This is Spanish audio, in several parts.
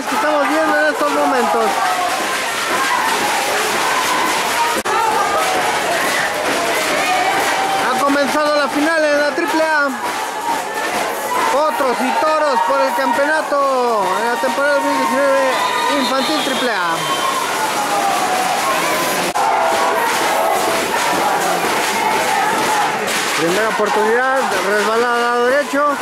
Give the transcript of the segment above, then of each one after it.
que estamos viendo en estos momentos. Ha comenzado la final en la AAA. Potros y toros por el campeonato en la temporada 2019 infantil AAA. Primera oportunidad, resbalada al lado derecho.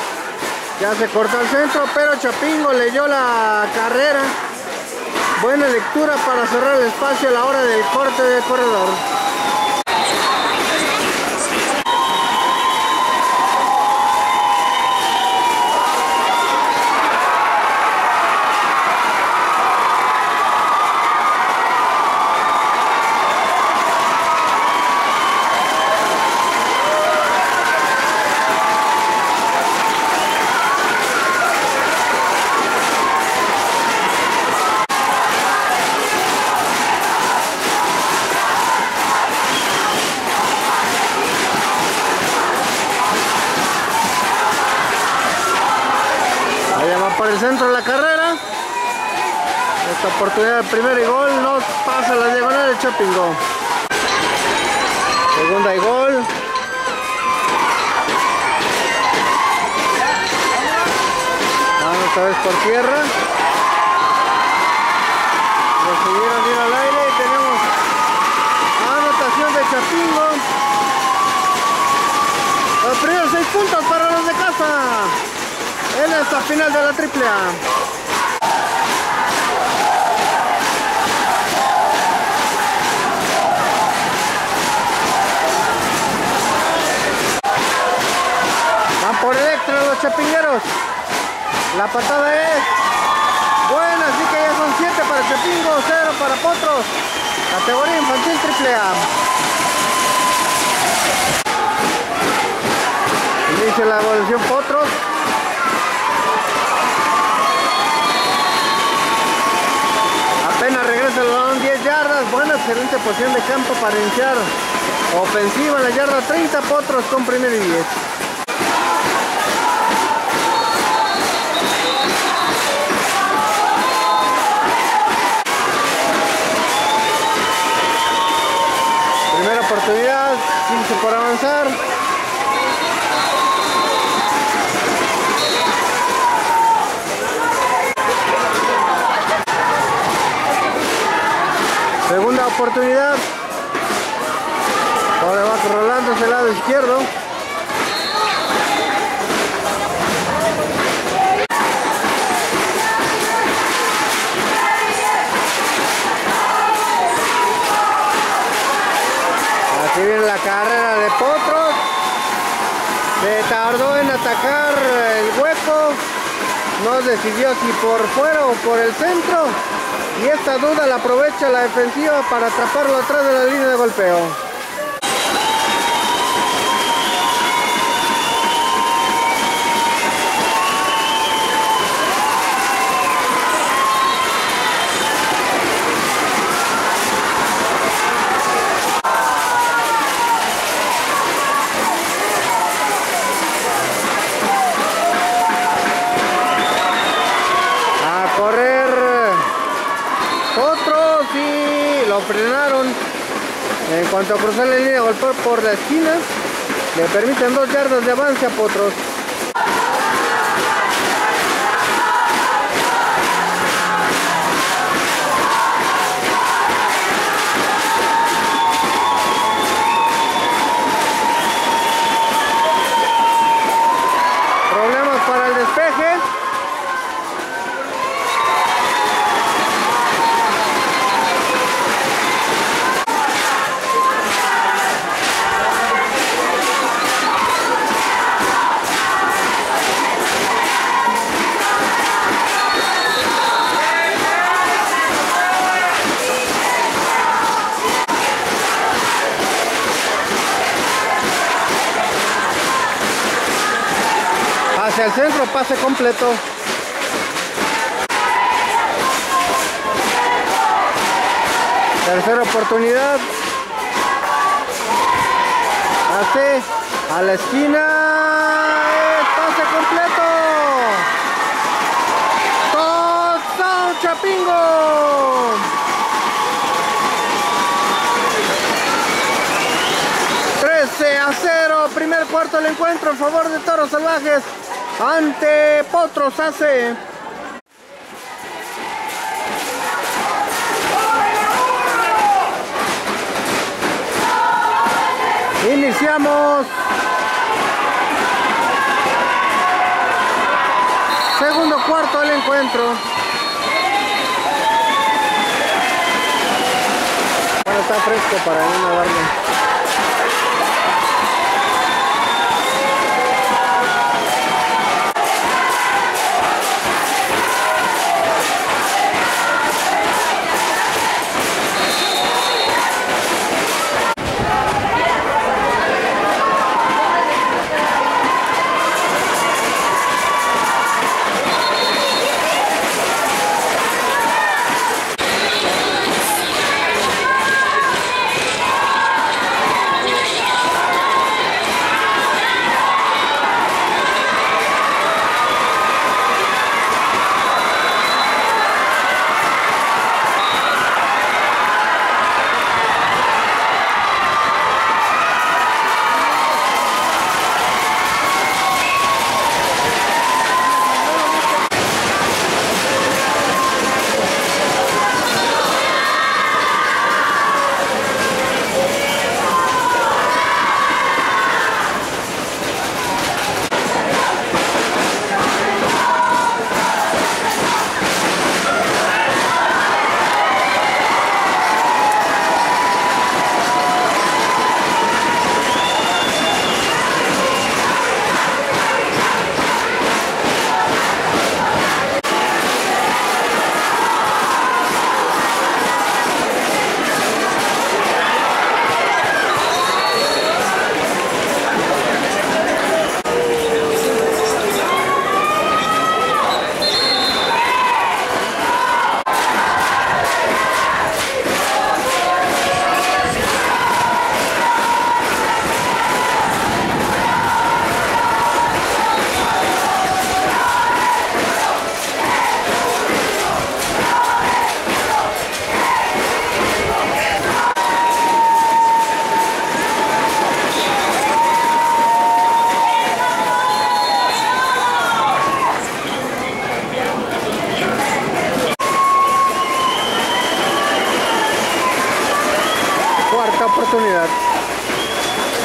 Ya se cortó al centro, pero Chapingo leyó la carrera. Buena lectura para cerrar el espacio a la hora del corte del corredor. Allá va por el centro de la carrera. Esta de primer y gol no pasa la diagonal de Chapingo. Segunda y gol. Vamos otra vez por tierra. Recibieron bien al aire y tenemos anotación de Chapingo. Los primeros seis puntos para los de casa en esta final de la AAA. Por el extra los chapingueros. La patada es buena, así que ya son 7 para Chapingo, 0 para Potros. Categoría infantil AAA. Inicia la evolución Potros. Apenas regresa el balón 10 yardas. Buena, excelente posición de campo para iniciar ofensiva en la yarda 30. Potros con primer y 10. Oportunidad, 15 por avanzar. Segunda oportunidad. Ahora va rolando hacia el lado izquierdo. La carrera de Potros. Se tardó en atacar el hueco. No decidió si por fuera o por el centro. Y esta duda la aprovecha la defensiva para atraparlo atrás de la línea de golpeo. A correr otros y lo frenaron. En cuanto a cruzar la línea, golpeó por la esquina. Le permiten dos yardas de avance a Potros. hacia el centro, pase completo. Tercera oportunidad. Hace a la esquina. Eh, pase completo. Touchdown Chapingo. Trece a 0. Primer cuarto del encuentro en favor de Toros Salvajes ante Potros hace. Iniciamos. Segundo cuarto del encuentro. Bueno, está fresco para no darle.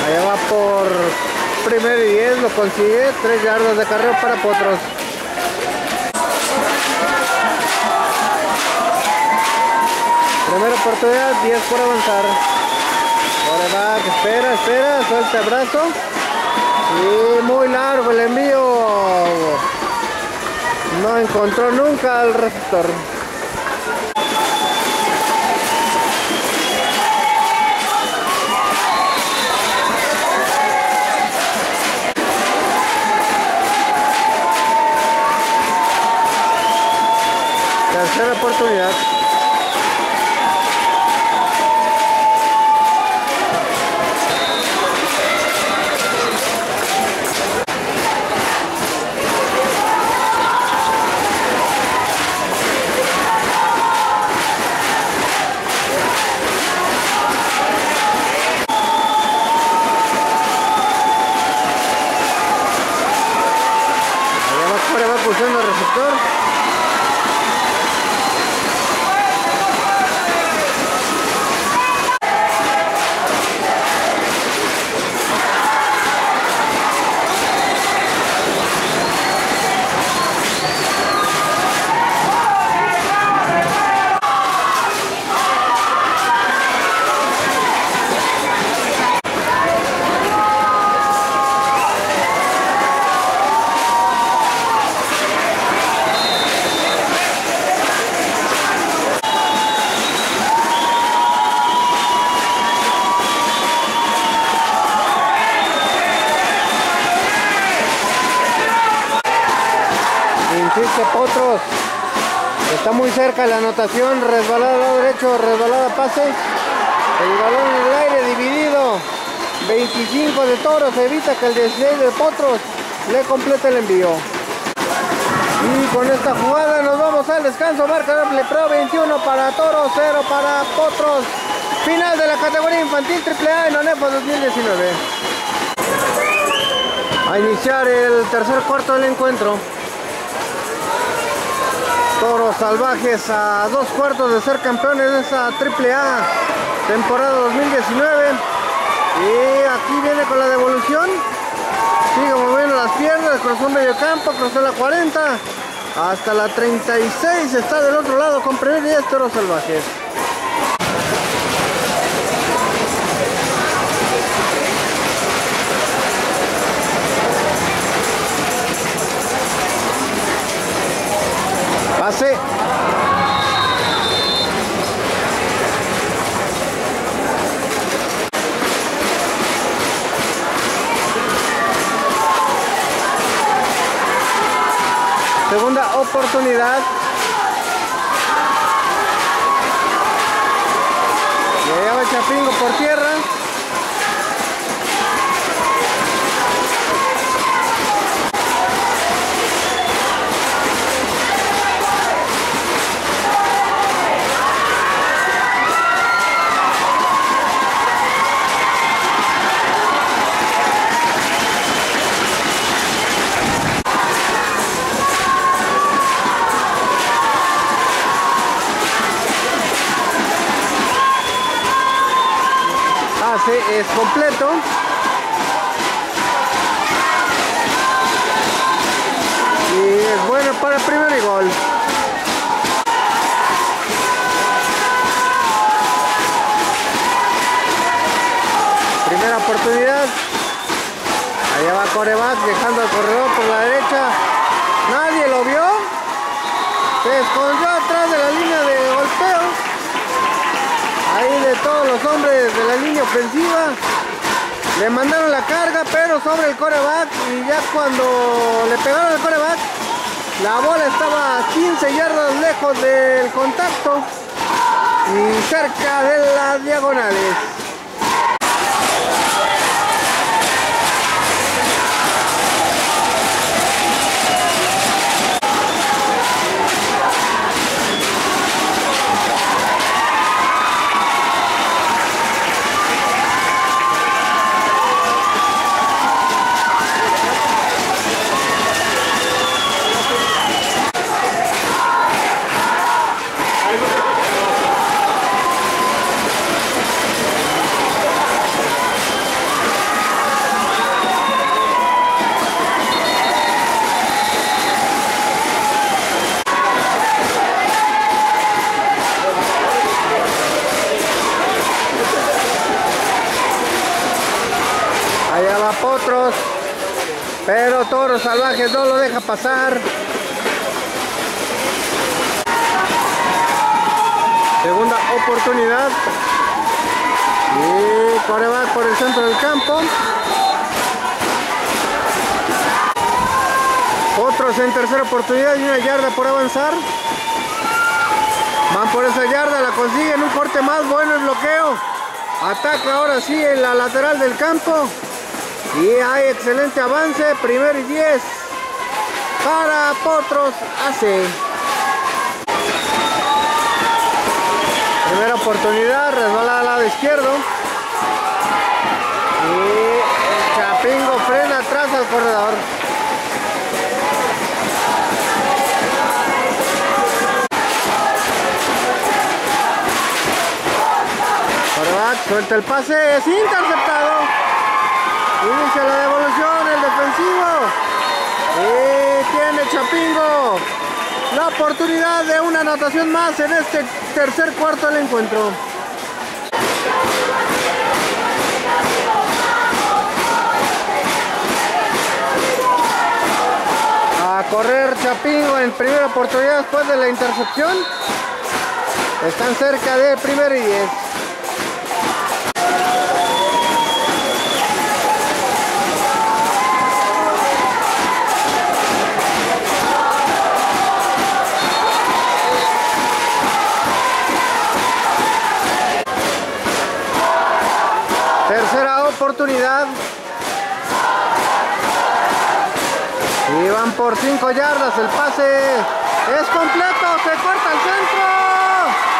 Allá va por primer y 10, lo consigue. 3 yardas de carrera para Potros. Primera oportunidad, 10 por avanzar. Espera, espera, suelta el. Y muy largo el envío. No encontró nunca al receptor. Tercera oportunidad. Muy cerca la anotación, resbalada lado derecho, resbalada pase. El balón en el aire dividido. 25 de toros, evita que el 16 de potros le complete el envío. Y con esta jugada nos vamos al descanso. Marca pro 21 para toros, 0 para potros. Final de la categoría infantil AAA en ONEFA 2019. A iniciar el tercer cuarto del encuentro. Toros salvajes a dos cuartos de ser campeones de esa AAA temporada 2019. Y aquí viene con la devolución. Sigue moviendo las piernas, cruzó medio campo, cruzó la 40. Hasta la 36 está del otro lado con primer 10 toros salvajes. Pase. Segunda oportunidad. El Chapingo por tierra. Es completo. Y es bueno para el primer gol. Primera oportunidad. Allá va Coreback dejando el corredor por la derecha. Nadie lo vio. Se escondió atrás de la línea de golpeo. Ahí de todos los hombres de la línea ofensiva. Le mandaron la carga, pero sobre el coreback. Y ya cuando le pegaron al coreback, la bola estaba a 15 yardas lejos del contacto y cerca de las diagonales. Pasar. Segunda oportunidad. Y coreback por el centro del campo. Potros en tercera oportunidad y una yarda por avanzar. Van por esa yarda, la consiguen, un corte más, bueno el bloqueo. Ataca ahora sí en la lateral del campo. Y hay excelente avance, primer y 10 para Potros AC. Primera oportunidad, resbala al lado izquierdo. Y el Chapingo frena atrás al corredor. Coreback, suelta el pase, es interceptado. Inicia la devolución, el defensivo. Tiene Chapingo la oportunidad de una anotación más en este tercer cuarto del encuentro. A correr Chapingo en primera oportunidad después de la intercepción. Están cerca de primer y 10. Oportunidad. Y van por 5 yardas. El pase es completo. Se corta el centro.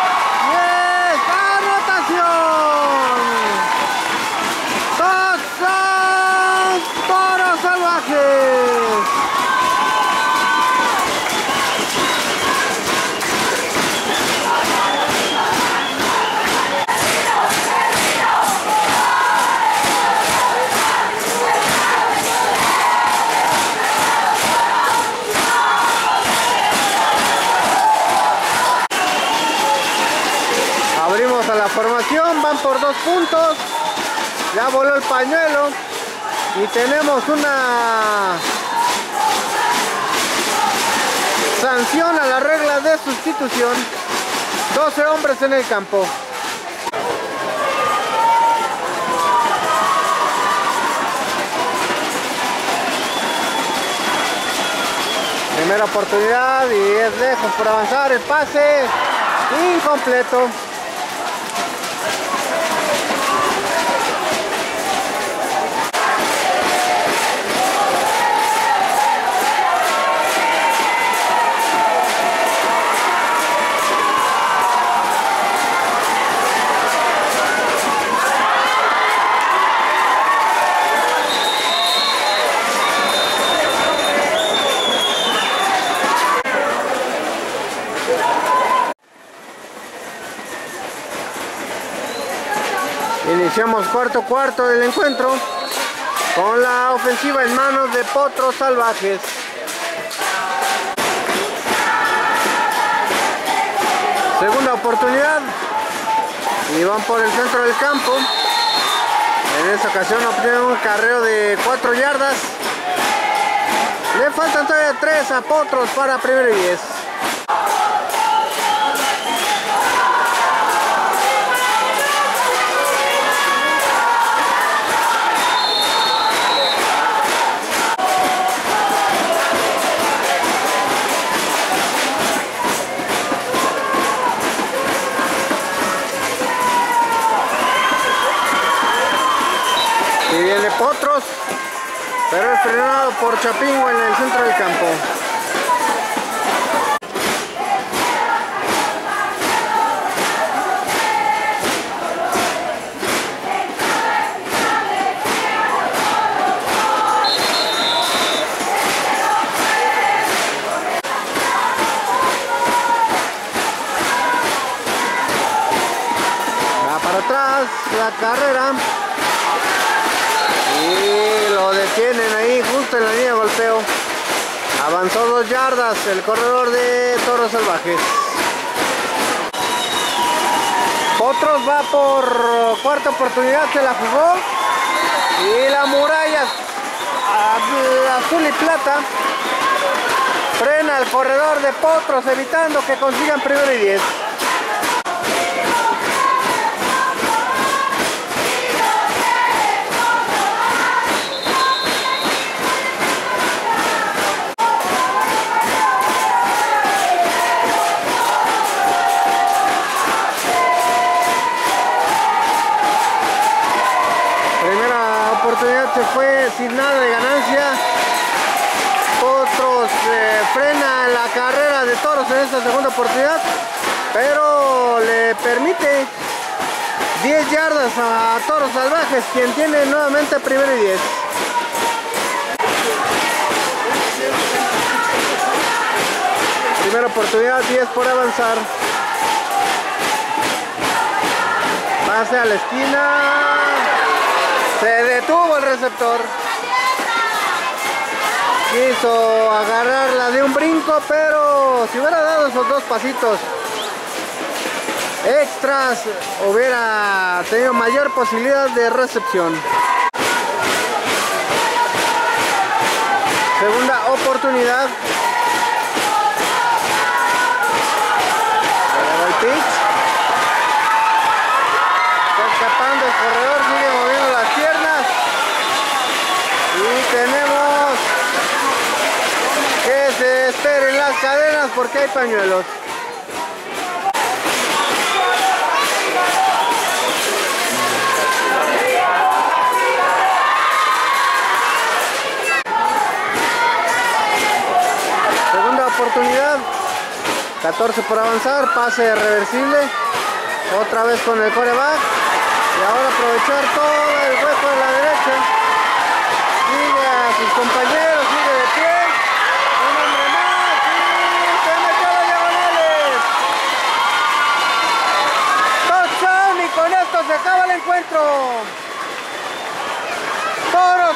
A la formación, van por dos puntos. Ya voló el pañuelo. Y tenemos una sanción a la regla de sustitución. 12 hombres en el campo. Primera oportunidad y es lejos por avanzar. El pase incompleto. Iniciamos cuarto cuarto del encuentro con la ofensiva en manos de Potros Salvajes. Segunda oportunidad y van por el centro del campo. En esta ocasión obtienen un carreo de 4 yardas. Le faltan todavía 3 a Potros para primero y 10. Frenado por Chapingo en el centro del campo. Avanzó dos yardas el corredor de Toros Salvajes. Otros va por cuarta oportunidad, se la jugó. Y la muralla azul y plata frena al corredor de Potros evitando que consigan primero y 10. Ganancia. Otros eh, frena la carrera de toros en esta segunda oportunidad, pero le permite 10 yardas a Toros Salvajes, quien tiene nuevamente primero y 10. Primera oportunidad, 10 por avanzar. Pase a la esquina. Se detuvo el receptor. Quiso agarrarla de un brinco, pero si hubiera dado esos dos pasitos extras, hubiera tenido mayor posibilidad de recepción. Segunda oportunidad. Escapando el corredor, las cadenas porque hay pañuelos. Segunda oportunidad. 14 por avanzar, pase reversible. Otra vez con el core coreback. Y ahora aprovechar todo el hueco de la derecha. Sigue a sus compañeros,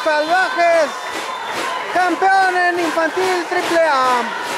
salvajes, campeón en infantil triple A.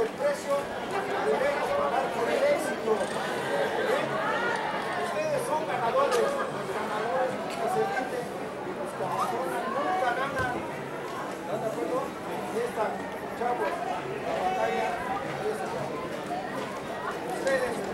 el precio debemos pagar por el éxito. ¿eh? Ustedes son ganadores, los ganadores nunca se venden, los ganadores nunca ganan. ¿Están de acuerdo? Y esta, chavos, la batalla es Ustedes